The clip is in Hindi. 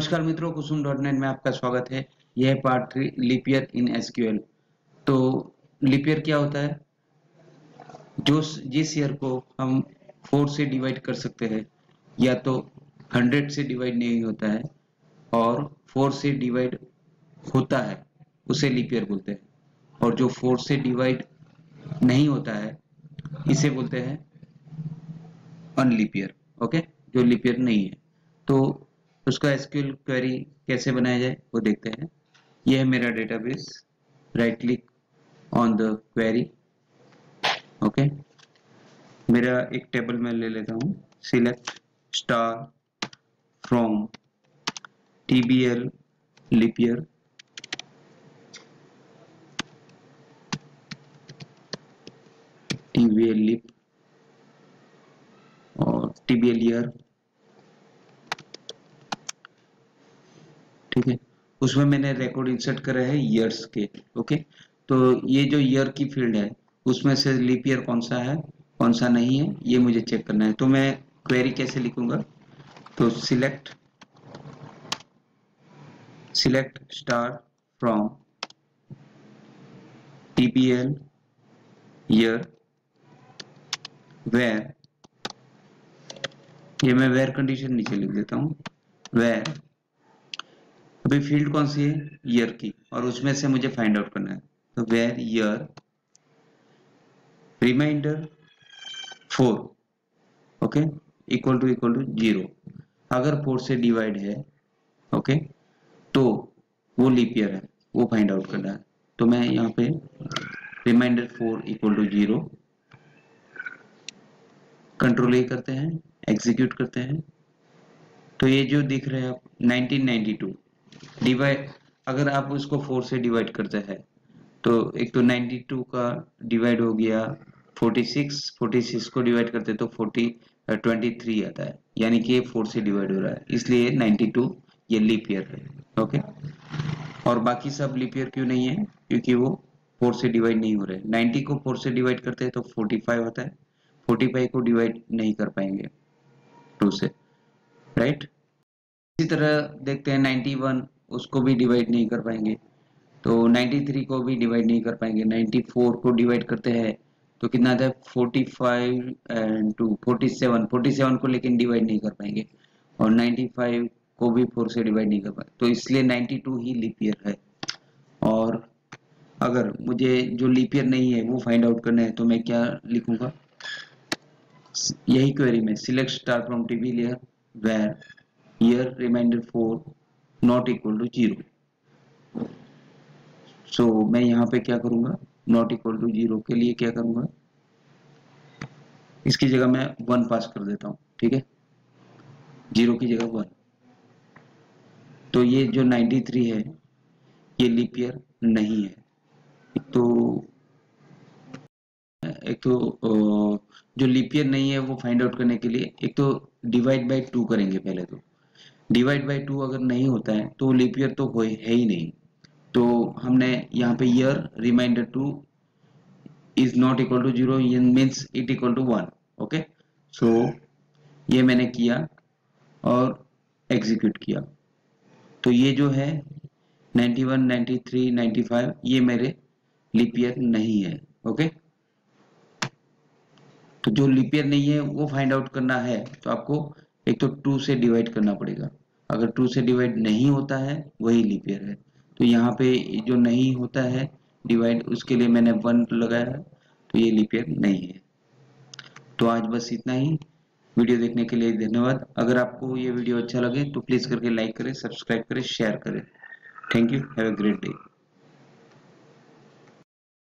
नमस्कार मित्रों, कुसुम डॉट नेट में आपका स्वागत है। यह है part three leap year in SQL तो लिपियर क्या होता है? जो जिस ईयर को हम फोर से डिवाइड कर सकते हैं, या तो हंड्रेड से डिवाइड नहीं होता है, और फोर से डिवाइड होता है, उसे लिपियर बोलते हैं। और जो फोर से डिवाइड नहीं होता है, इसे बोलते हैं अनलिपियर ओके जो लिपियर नहीं है। तो उसका एसक्यूएल क्वेरी कैसे बनाया जाए, वो देखते हैं। यह है मेरा database right click on the query okay मेरा एक टेबल में ले लेता हूँ. Select star from TBL leap year TBL leap और टीबीएल ईयर उसमें मैंने रिकॉर्ड इंसर्ट करा है ईयर्स के ओके तो ये जो ईयर की फ़ील्ड है, उसमें से लीप ईयर कौन सा है, कौन सा नहीं है, ये मुझे चेक करना है। तो मैं क्वेरी कैसे लिखूँगा? तो select select star from TPL year where ये मैं वेर कंडीशन नीचे लिख देता हूँ वेर अभी फ़ील्ड कौन सी है? ईयर की। और उसमें से मुझे फाइंड आउट करना है। तो where year reminder four okay equal to equal to zero अगर फोर से डिवाइड है ओके okay, तो वो लीप ईयर है। वो फाइंड आउट करना है। तो मैं यहाँ पे reminder four equal to zero control A करते हैं। एग्जीक्यूट करते हैं। तो ये जो दिख रहे हैं आप 1992 डिवाइड अगर आप उसको फोर से डिवाइड करते हैं तो एक तो 92 का डिवाइड हो गया 46 46 को डिवाइड करते तो 40 23 आता है। यानी कि ये फोर से डिवाइड हो रहा है, इसलिए 92 ये लीप ईयर है ओके और बाकी सब लीप ईयर क्यों नहीं है? क्योंकि वो फोर से डिवाइड नहीं हो रहे 90 को फोर से डिवाइड करते हैं तो 45 होता है। 45 को डिवाइड नहीं कर पाएँगे टू से राइट इसी तरह देखते हैं 91 उसको भी डिवाइड नहीं कर पाएँगे। तो 93 को भी डिवाइड नहीं कर पाएँगे। 94 को डिवाइड करते हैं तो कितना आता है? 45 एंड टू 47 47 को लेकिन डिवाइड नहीं कर पाएँगे। और 95 को भी 4 से डिवाइड नहीं कर पाएँगे। तो इसलिए 92 ही लीप ईयर है। और अगर मुझे जो लीप ईयर नहीं है, वो फाइंड आउट करना है तो मैं क्या लिखूँगा? यही क्वेरी में select star from TV layer where year reminder four not equal to zero so मैं यहाँ पे क्या करूँगा? नॉट इक्वल टू ज़ीरो के लिए क्या करूँगा? इसकी जगह मैं वन पास कर देता हूँ, ठीक है? ज़ीरो की जगह वन तो ये जो 93 है, ये लीप ईयर नहीं है। तो एक तो जो लीप ईयर नहीं है, वो फाइंड आउट करने के लिए एक तो डिवाइड बाय टू करेंगे पहले तो। डिवाइड बाई टू अगर नहीं होता है तो लीप ईयर तो हो है नहीं। तो हमने यहाँ पे year reminder two is not equal to zero means it equal to one okay so ये मैंने किया और एग्जीक्यूट किया। तो ये जो है 91, 93, 95 ये मेरे लिपियर नहीं है ओके तो जो लिपियर नहीं है वो फाइंड आउट करना है तो आपको एक तो टू से डिवाइड करना पड़ेगा। अगर टू से डिवाइड नहीं होता है, वही लिपियर है। तो यहाँ पे जो नहीं होता है डिवाइड उसके लिए मैंने वन लगाया तो ये लिपियर नहीं है। तो आज बस इतना ही। वीडियो देखने के लिए धन्यवाद। अगर आपको ये वीडियो अच्छा लगे तो प्लीज़ करके लाइक करें सब्सक्राइब करें शेयर करें। Thank you have a great day